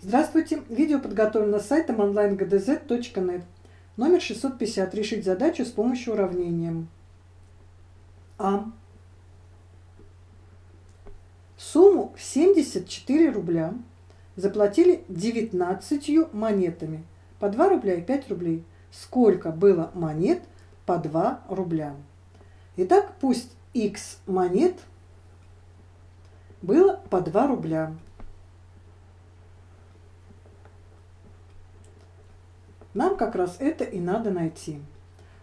Здравствуйте! Видео подготовлено сайтом onlinegdz.net. Номер 650. Решить задачу с помощью уравнения. А. Сумму в 74 рубля заплатили 19 монетами по 2 рубля и 5 рублей. Сколько было монет по 2 рубля? Итак, пусть x монет было по 2 рубля. Нам как раз это и надо найти.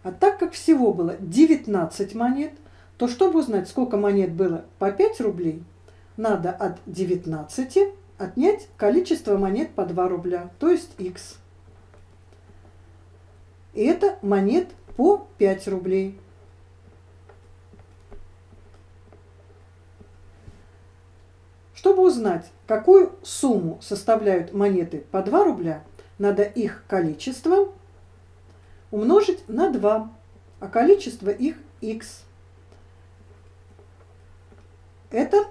А так как всего было 19 монет, то чтобы узнать, сколько монет было по 5 рублей, надо от 19 отнять количество монет по 2 рубля, то есть x. И это монет по 5 рублей. Чтобы узнать, какую сумму составляют монеты по 2 рубля, надо их количество умножить на 2, а количество их x. Это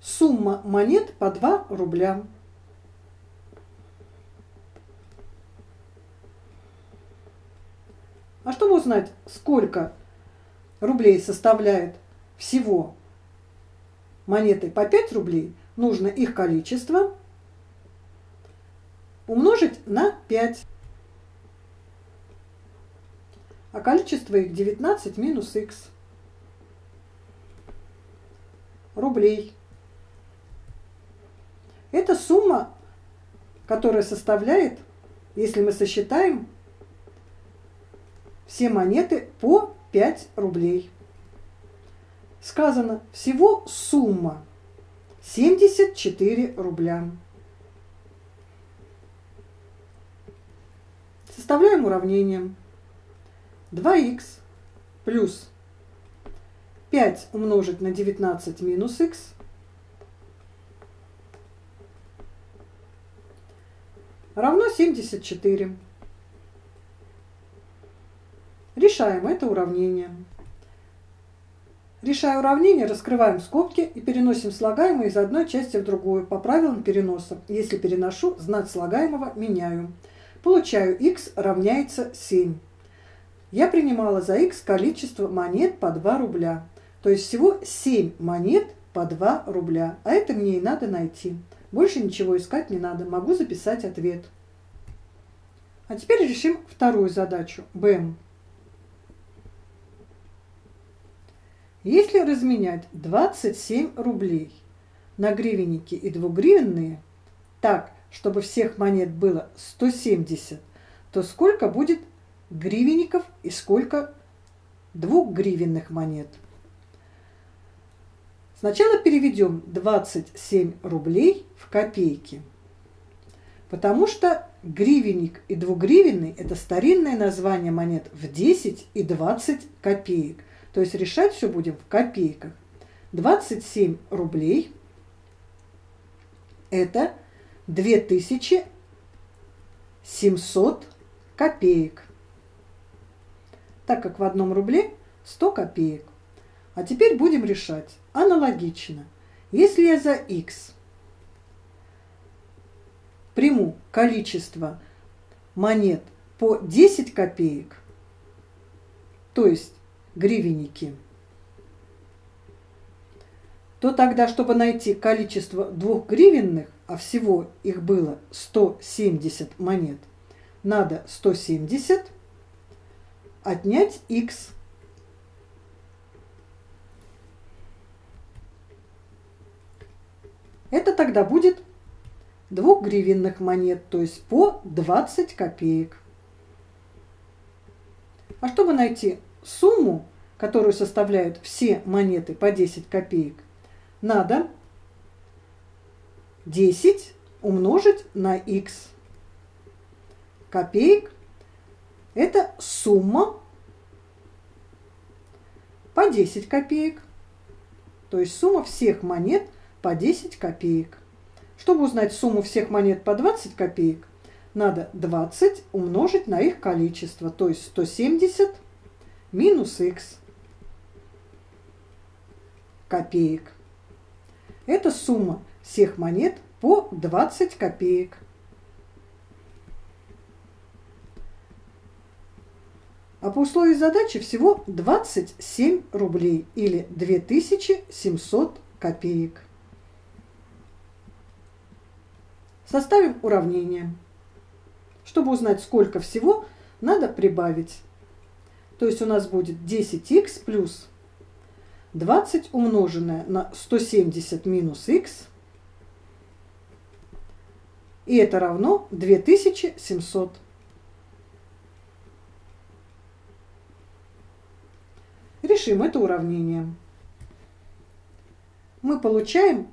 сумма монет по 2 рубля. А чтобы узнать, сколько рублей составляет всего монеты по 5 рублей, нужно их количество умножить на 5. А количество их 19 минус х рублей. Это сумма, которая составляет, если мы сосчитаем, все монеты по 5 рублей. Сказано, всего сумма 74 рубля. Составляем уравнение. 2х плюс 5 умножить на 19 минус х равно 74. Решаем это уравнение. Решая уравнение, раскрываем скобки и переносим слагаемое из одной части в другую по правилам переноса. Если переношу, знак слагаемого меняю. Получаю x равняется 7. Я принимала за x количество монет по 2 рубля. То есть всего 7 монет по 2 рубля. А это мне и надо найти. Больше ничего искать не надо. Могу записать ответ. А теперь решим вторую задачу. БМ. Если разменять 27 рублей на гривенники и двугривенные, так, чтобы всех монет было 170, то сколько будет гривенников и сколько двухгривенных монет? Сначала переведем 27 рублей в копейки, потому что гривенник и двугривенный – это старинное название монет в 10 и 20 копеек. То есть решать все будем в копейках. 27 рублей – это 2700 копеек. Так как в одном рубле 100 копеек. А теперь будем решать аналогично. Если я за x приму количество монет по 10 копеек, то есть гривенники, то тогда, чтобы найти количество двухгривенных, а всего их было 170 монет, надо 170 отнять x. Это тогда будет двухгривенных монет, то есть по 20 копеек. А чтобы найти сумму, которую составляют все монеты по 10 копеек, надо 10 умножить на x копеек. Это сумма по 10 копеек. То есть сумма всех монет по 10 копеек. Чтобы узнать сумму всех монет по 20 копеек, надо 20 умножить на их количество, то есть 170 минус x копеек. Это сумма всех монет по 20 копеек. А по условию задачи всего 27 рублей или 2700 копеек. Составим уравнение. Чтобы узнать, сколько всего, надо прибавить. То есть у нас будет 10х плюс 20 умноженное на 170 минус х. И это равно 2700. Решим это уравнение. Мы получаем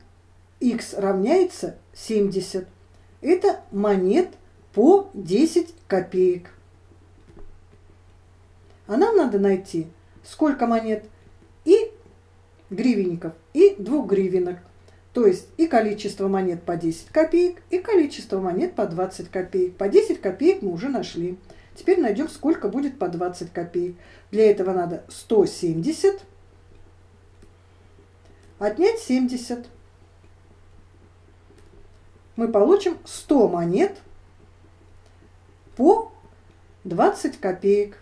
x равняется 70. Это монет по 10 копеек. А нам надо найти, сколько монет и гривенников, и двух гривенок. То есть и количество монет по 10 копеек, и количество монет по 20 копеек. По 10 копеек мы уже нашли. Теперь найдем, сколько будет по 20 копеек. Для этого надо 170 отнять 70. Мы получим 100 монет по 20 копеек.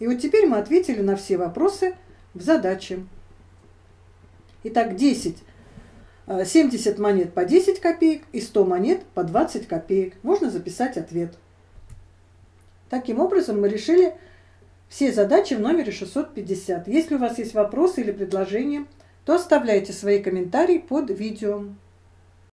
И вот теперь мы ответили на все вопросы в задаче. Итак, 10 70 монет по 10 копеек и 100 монет по 20 копеек. Можно записать ответ. Таким образом, мы решили все задачи в номере 650. Если у вас есть вопросы или предложения, то оставляйте свои комментарии под видео.